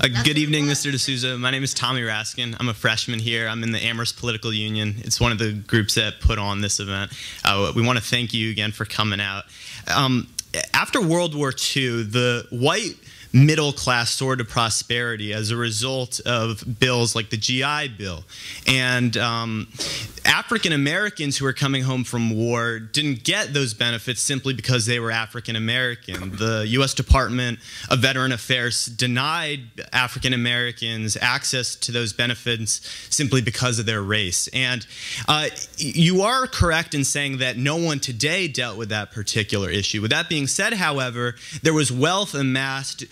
Uh, good evening, Mr. D'Souza. My name is Tommy Raskin. I'm a freshman here. I'm in the Amherst Political Union. It's one of the groups that put on this event. Uh, we want to thank you again for coming out. Um, after World War II, the white middle class soared to prosperity as a result of bills like the GI Bill. And um, African Americans who were coming home from war didn't get those benefits simply because they were African American. The U.S. Department of Veteran Affairs denied African Americans access to those benefits simply because of their race. And uh, you are correct in saying that no one today dealt with that particular issue. With that being said, however, there was wealth amassed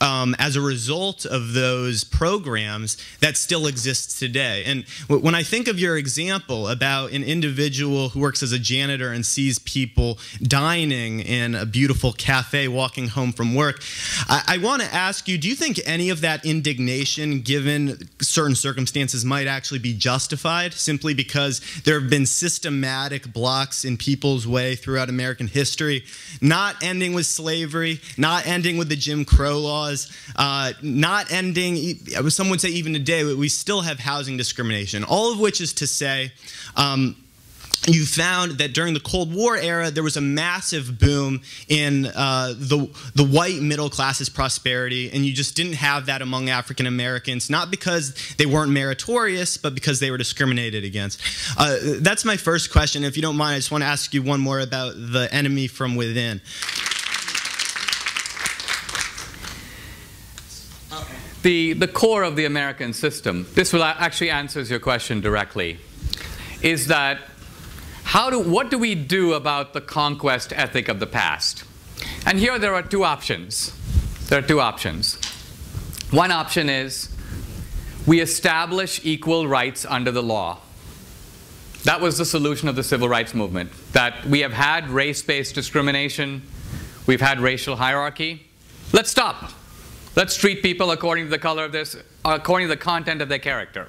um, as a result of those programs that still exists today. And when I think of your example about an individual who works as a janitor and sees people dining in a beautiful cafe walking home from work, I, I want to ask you do you think any of that indignation, given certain circumstances, might actually be justified simply because there have been systematic blocks in people's way throughout American history, not ending with slavery, not ending with the Jim Crow laws? Uh, not ending, some would say even today, we still have housing discrimination. All of which is to say, um, you found that during the Cold War era, there was a massive boom in uh, the, the white middle class's prosperity, and you just didn't have that among African Americans, not because they weren't meritorious, but because they were discriminated against. Uh, that's my first question. If you don't mind, I just want to ask you one more about the enemy from within. The, the core of the American system, this will actually answers your question directly, is that how do, what do we do about the conquest ethic of the past? And here there are two options. There are two options. One option is we establish equal rights under the law. That was the solution of the civil rights movement, that we have had race-based discrimination, we've had racial hierarchy. Let's stop. Let's treat people according to the color of this, according to the content of their character.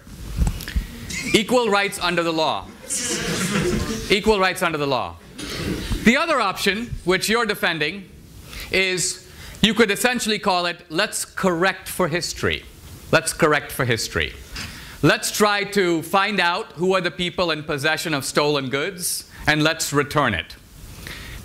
Equal rights under the law. Equal rights under the law. The other option, which you're defending, is you could essentially call it let's correct for history. Let's correct for history. Let's try to find out who are the people in possession of stolen goods and let's return it.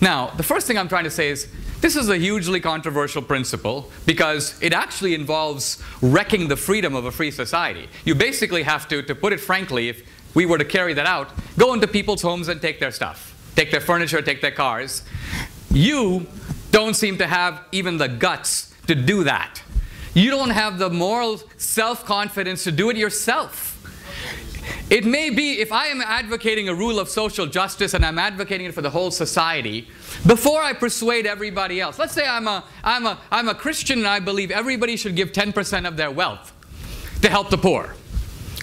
Now, the first thing I'm trying to say is this is a hugely controversial principle because it actually involves wrecking the freedom of a free society. You basically have to, to put it frankly, if we were to carry that out, go into people's homes and take their stuff. Take their furniture, take their cars. You don't seem to have even the guts to do that. You don't have the moral self-confidence to do it yourself. It may be, if I am advocating a rule of social justice and I'm advocating it for the whole society, before I persuade everybody else, let's say I'm a, I'm a, I'm a Christian and I believe everybody should give 10% of their wealth to help the poor.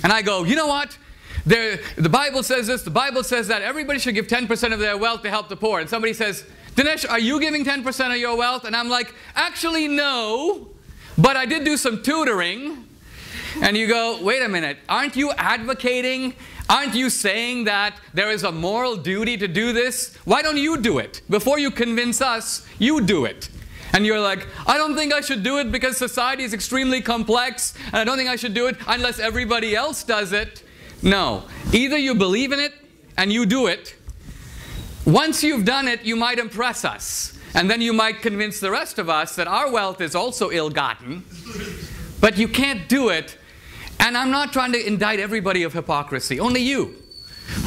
And I go, you know what? There, the Bible says this, the Bible says that everybody should give 10% of their wealth to help the poor. And somebody says, Dinesh, are you giving 10% of your wealth? And I'm like, actually, no, but I did do some tutoring. And you go, wait a minute, aren't you advocating Aren't you saying that there is a moral duty to do this? Why don't you do it? Before you convince us, you do it. And you're like, I don't think I should do it because society is extremely complex, and I don't think I should do it unless everybody else does it. No. Either you believe in it and you do it. Once you've done it, you might impress us. And then you might convince the rest of us that our wealth is also ill gotten. But you can't do it and I'm not trying to indict everybody of hypocrisy, only you.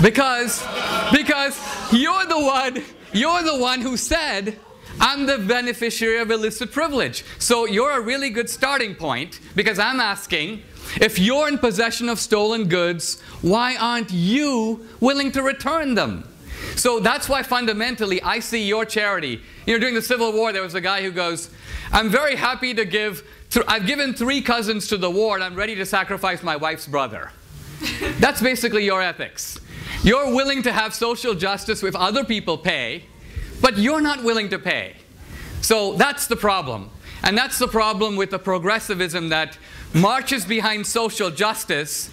Because, because you're the one, you're the one who said, I'm the beneficiary of illicit privilege. So you're a really good starting point because I'm asking, if you're in possession of stolen goods, why aren't you willing to return them? So that's why fundamentally I see your charity. You know, during the Civil War, there was a guy who goes, I'm very happy to give I've given three cousins to the war and I'm ready to sacrifice my wife's brother. That's basically your ethics. You're willing to have social justice if other people pay, but you're not willing to pay. So that's the problem. And that's the problem with the progressivism that marches behind social justice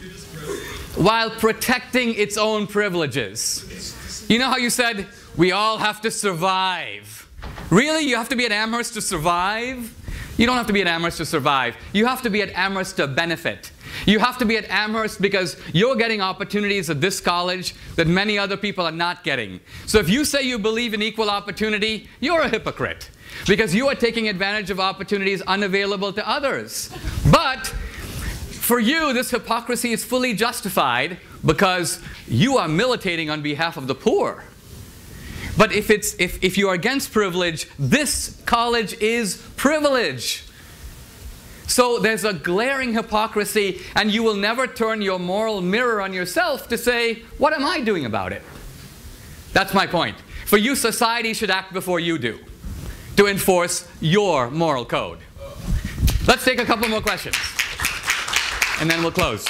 while protecting its own privileges. You know how you said, we all have to survive. Really? You have to be at Amherst to survive? You don't have to be at Amherst to survive. You have to be at Amherst to benefit. You have to be at Amherst because you're getting opportunities at this college that many other people are not getting. So if you say you believe in equal opportunity, you're a hypocrite because you are taking advantage of opportunities unavailable to others. But for you, this hypocrisy is fully justified because you are militating on behalf of the poor. But if, it's, if, if you are against privilege, this college is privilege. So there's a glaring hypocrisy, and you will never turn your moral mirror on yourself to say, What am I doing about it? That's my point. For you, society should act before you do to enforce your moral code. Let's take a couple more questions, and then we'll close.